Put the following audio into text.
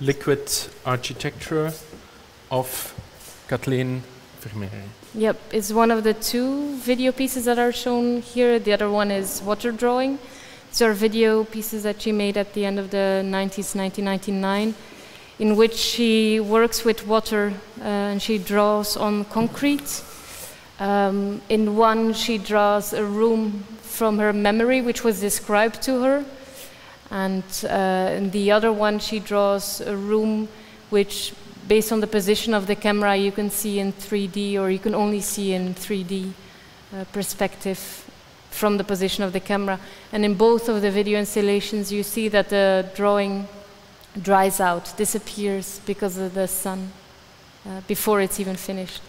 liquid architecture of Katleen Vermeir. Yep, it's one of the two video pieces that are shown here. The other one is water drawing. These are video pieces that she made at the end of the 90s, 1999, in which she works with water uh, and she draws on concrete. Um, in one, she draws a room from her memory, which was described to her. And uh, in the other one, she draws a room which, based on the position of the camera, you can see in 3D or you can only see in 3D uh, perspective from the position of the camera. And in both of the video installations, you see that the drawing dries out, disappears because of the sun uh, before it's even finished.